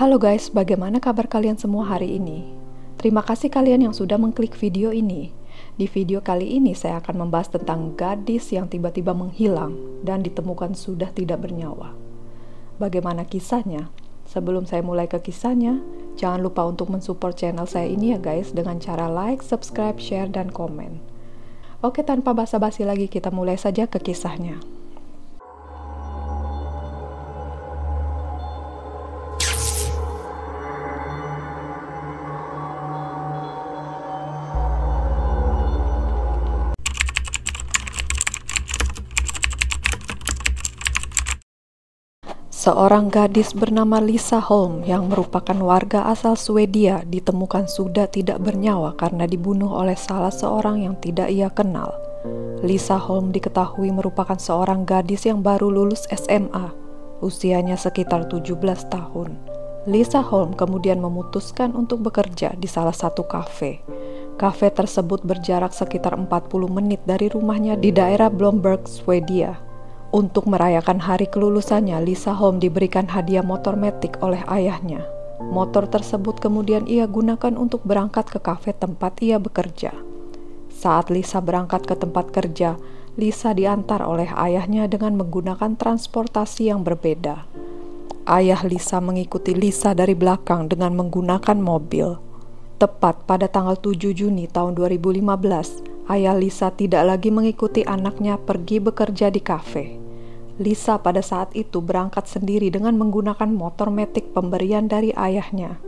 Halo guys, bagaimana kabar kalian semua hari ini? Terima kasih kalian yang sudah mengklik video ini. Di video kali ini saya akan membahas tentang gadis yang tiba-tiba menghilang dan ditemukan sudah tidak bernyawa. Bagaimana kisahnya? Sebelum saya mulai ke kisahnya, jangan lupa untuk mensupport channel saya ini ya guys dengan cara like, subscribe, share, dan komen. Oke, tanpa basa-basi lagi kita mulai saja ke kisahnya. Seorang gadis bernama Lisa Holm yang merupakan warga asal Swedia ditemukan sudah tidak bernyawa karena dibunuh oleh salah seorang yang tidak ia kenal. Lisa Holm diketahui merupakan seorang gadis yang baru lulus SMA, usianya sekitar 17 tahun. Lisa Holm kemudian memutuskan untuk bekerja di salah satu kafe. Kafe tersebut berjarak sekitar 40 menit dari rumahnya di daerah Blomberg, Swedia. Untuk merayakan hari kelulusannya, Lisa Holm diberikan hadiah motor metik oleh ayahnya. Motor tersebut kemudian ia gunakan untuk berangkat ke kafe tempat ia bekerja. Saat Lisa berangkat ke tempat kerja, Lisa diantar oleh ayahnya dengan menggunakan transportasi yang berbeda. Ayah Lisa mengikuti Lisa dari belakang dengan menggunakan mobil. Tepat pada tanggal 7 Juni tahun 2015, ayah Lisa tidak lagi mengikuti anaknya pergi bekerja di kafe. Lisa pada saat itu berangkat sendiri dengan menggunakan motor metik pemberian dari ayahnya.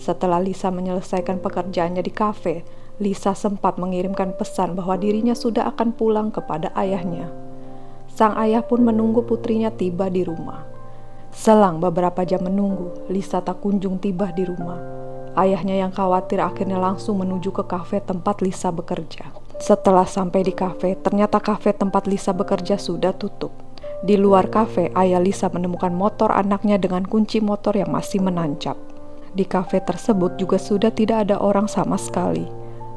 Setelah Lisa menyelesaikan pekerjaannya di kafe, Lisa sempat mengirimkan pesan bahwa dirinya sudah akan pulang kepada ayahnya. Sang ayah pun menunggu putrinya tiba di rumah. Selang beberapa jam menunggu, Lisa tak kunjung tiba di rumah. Ayahnya yang khawatir akhirnya langsung menuju ke kafe tempat Lisa bekerja. Setelah sampai di kafe, ternyata kafe tempat Lisa bekerja sudah tutup. Di luar kafe, ayah Lisa menemukan motor anaknya dengan kunci motor yang masih menancap. Di kafe tersebut juga sudah tidak ada orang sama sekali.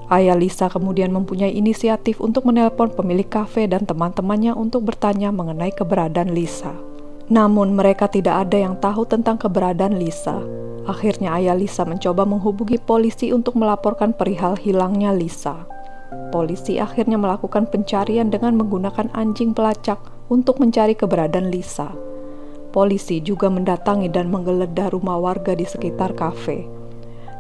Ayah Lisa kemudian mempunyai inisiatif untuk menelpon pemilik kafe dan teman-temannya untuk bertanya mengenai keberadaan Lisa. Namun mereka tidak ada yang tahu tentang keberadaan Lisa. Akhirnya ayah Lisa mencoba menghubungi polisi untuk melaporkan perihal hilangnya Lisa. Polisi akhirnya melakukan pencarian dengan menggunakan anjing pelacak untuk mencari keberadaan Lisa. Polisi juga mendatangi dan menggeledah rumah warga di sekitar kafe.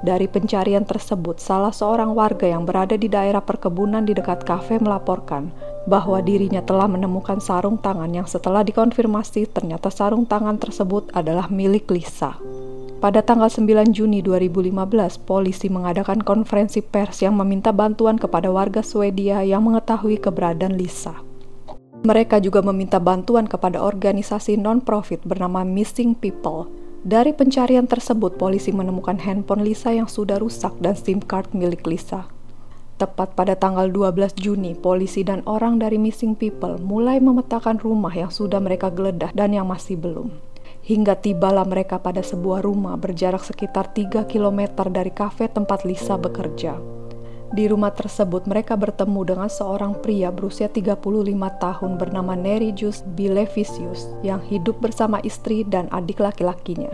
Dari pencarian tersebut, salah seorang warga yang berada di daerah perkebunan di dekat kafe melaporkan bahwa dirinya telah menemukan sarung tangan yang setelah dikonfirmasi ternyata sarung tangan tersebut adalah milik Lisa. Pada tanggal 9 Juni 2015, polisi mengadakan konferensi pers yang meminta bantuan kepada warga Swedia yang mengetahui keberadaan Lisa. Mereka juga meminta bantuan kepada organisasi non-profit bernama Missing People. Dari pencarian tersebut, polisi menemukan handphone Lisa yang sudah rusak dan SIM card milik Lisa. Tepat pada tanggal 12 Juni, polisi dan orang dari Missing People mulai memetakan rumah yang sudah mereka geledah dan yang masih belum. Hingga tibalah mereka pada sebuah rumah berjarak sekitar 3 km dari kafe tempat Lisa bekerja. Di rumah tersebut mereka bertemu dengan seorang pria berusia 35 tahun bernama Nerijus Bilevisius yang hidup bersama istri dan adik laki-lakinya.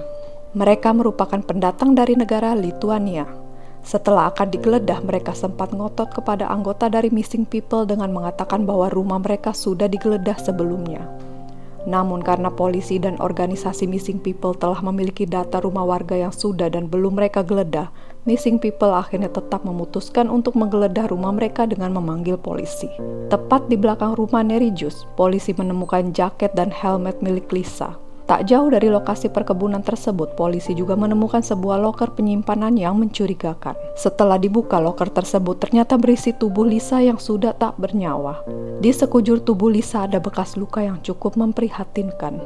Mereka merupakan pendatang dari negara Lituania. Setelah akan digeledah, mereka sempat ngotot kepada anggota dari Missing People dengan mengatakan bahwa rumah mereka sudah digeledah sebelumnya. Namun karena polisi dan organisasi Missing People telah memiliki data rumah warga yang sudah dan belum mereka geledah, Missing People akhirnya tetap memutuskan untuk menggeledah rumah mereka dengan memanggil polisi. Tepat di belakang rumah Nerijus, polisi menemukan jaket dan helmet milik Lisa. Tak jauh dari lokasi perkebunan tersebut, polisi juga menemukan sebuah loker penyimpanan yang mencurigakan. Setelah dibuka loker tersebut, ternyata berisi tubuh Lisa yang sudah tak bernyawa. Di sekujur tubuh Lisa ada bekas luka yang cukup memprihatinkan.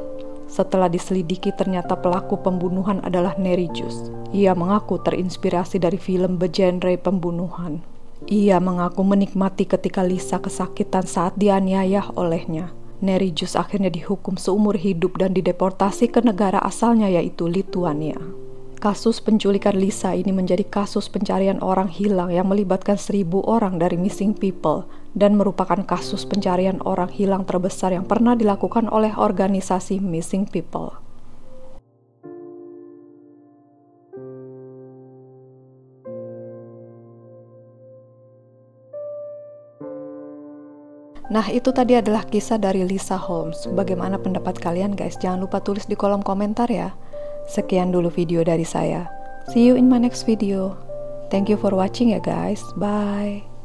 Setelah diselidiki, ternyata pelaku pembunuhan adalah Nerijus. Ia mengaku terinspirasi dari film bergenre pembunuhan. Ia mengaku menikmati ketika Lisa kesakitan saat dianiaya olehnya. Nerijus akhirnya dihukum seumur hidup dan dideportasi ke negara asalnya yaitu Lituania. Kasus penculikan Lisa ini menjadi kasus pencarian orang hilang yang melibatkan seribu orang dari missing people dan merupakan kasus pencarian orang hilang terbesar yang pernah dilakukan oleh organisasi Missing People. Nah, itu tadi adalah kisah dari Lisa Holmes. Bagaimana pendapat kalian, guys? Jangan lupa tulis di kolom komentar ya. Sekian dulu video dari saya. See you in my next video. Thank you for watching ya, guys. Bye.